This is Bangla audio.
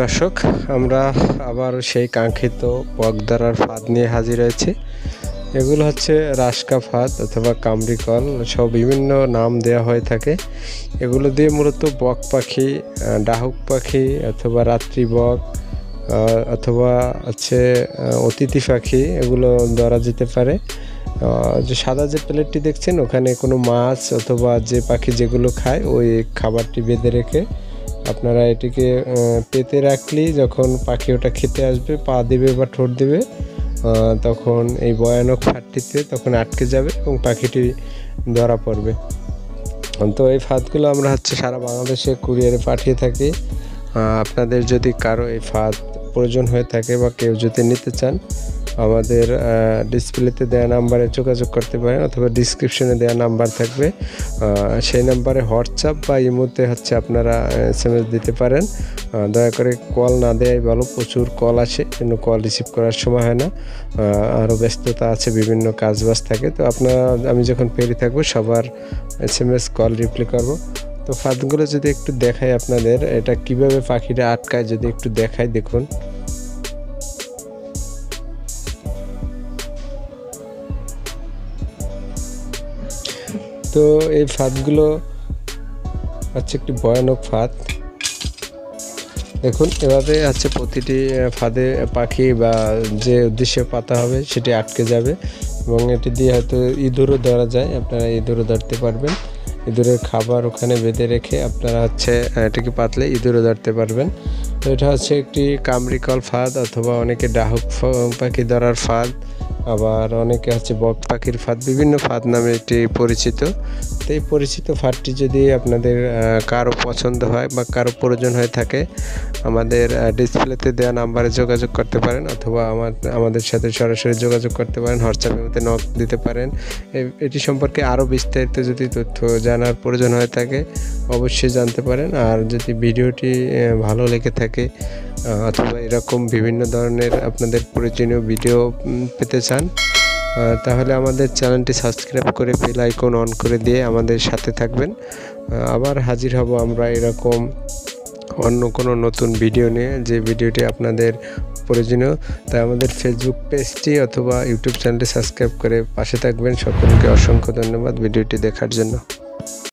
দর্শক, আমরা আবার সেই কাঙ্ক্ষিত পগদারার ফাঁদ নিয়ে হাজির হয়েছি। এগুলো হচ্ছে রাসকা ফাঁদ অথবা কামরিকল সব বিভিন্ন নাম দেওয়া হয়ে থাকে। এগুলো দিয়ে মূলত বক পাখি ডাহুক পাখি অথবা রাত্রি বক অথবা হচ্ছে অতিথি পাখি, এগুলো ধরা যেতে পারে। যে সাদা যে প্লেটটি দেখছেন, ওখানে কোনো মাছ অথবা যে পাখি যেগুলো খায়, ওই খাবারটি বেঁধে রেখে আপনারা এটিকে পেতে রাখলেই যখন পাখি ওটা খেতে আসবে, পা দেবে বা ঠোঁট দেবে তখন এই ভয়ানক ফাঁদটিতে তখন আটকে যাবে এবং পাখিটি ধরা পড়বে। তো এই ফাঁদগুলো আমরা হচ্ছে সারা বাংলাদেশে কুরিয়ারে পাঠিয়ে থাকি। আপনাদের যদি কারও এই ফাঁদ প্রয়োজন হয়ে থাকে বা কেউ যদি নিতে চান আমাদের ডিসপ্লেতে দেওয়া নাম্বারে যোগাযোগ করতে পারেন অথবা ডিসক্রিপশনে দেওয়া নাম্বার থাকবে। সেই নাম্বারে হোয়াটসঅ্যাপ বা ইমোতে হচ্ছে আপনারা এস এম এস দিতে পারেন। দয়া করে কল না দেওয়াই ভালো, প্রচুর কল আসে, কিন্তু কল রিসিভ করার সময় হয় না। আরও ব্যস্ততা আছে, বিভিন্ন কাজ বাজ থাকে। তো আপনারা, আমি যখন পেরি থাকব, সবার S M S call reply করব। তো ফাঁদগুলো যদি একটু দেখাই আপনাদের, এটা কীভাবে পাখিটা আটকায় যদি একটু দেখাই দেখুন। তো এই ফাঁদগুলো হচ্ছে একটি ভয়ানক ফাঁদ। দেখুন, এভাবে আছে প্রতিটি ফাঁদে পাখি বা যে উদ্দেশ্যে পাতা হবে সেটি আটকে যাবে এবং এটি দিয়ে হয়তো ইঁদুরও ধরা যায়, আপনারা ইঁদুরও ধরতে পারবেন। ইঁদুরের খাবার ওখানে বেঁধে রেখে আপনারা হচ্ছে এটিকে পাতলে ইঁদুরও ধরতে পারবেন। তো এটা হচ্ছে একটি কামরিকল ফাঁদ অথবা অনেকে ডাহুক পাখি ধরার ফাঁদ। আবার অনেকে হচ্ছে বক পাখির ফাঁদ, বিভিন্ন ফাঁদ নামে এটি পরিচিত। তো এই পরিচিত ফাঁদটি যদি আপনাদের কারও পছন্দ হয় বা কারও প্রয়োজন হয়ে থাকে, আমাদের ডিসপ্লেতে দেওয়া নাম্বারে যোগাযোগ করতে পারেন অথবা আমার, আমাদের সাথে সরাসরি যোগাযোগ করতে পারেন হোয়াটসঅ্যাপের মধ্যে নক দিতে পারেন। এটি সম্পর্কে আরও বিস্তারিত যদি তথ্য জানার প্রয়োজন হয়ে থাকে অবশ্যই জানতে পারেন। আর যদি ভিডিওটি ভালো লেগে থাকে অথবা এরকম বিভিন্ন ধরনের আপনাদের প্রয়োজনীয় ভিডিও পেতে চান তাহলে আমাদের চ্যানেলটি সাবস্ক্রাইব করে বেল আইকন অন করে দিয়ে আমাদের সাথে থাকবেন। আবার হাজির হব আমরা এরকম অন্য কোনো নতুন ভিডিও নিয়ে, যে ভিডিওটি আপনাদের প্রয়োজনীয়। তাই আমাদের ফেসবুক পেজটি অথবা ইউটিউব চ্যানেলটি সাবস্ক্রাইব করে পাশে থাকবেন। সকলকে অসংখ্য ধন্যবাদ ভিডিওটি দেখার জন্য।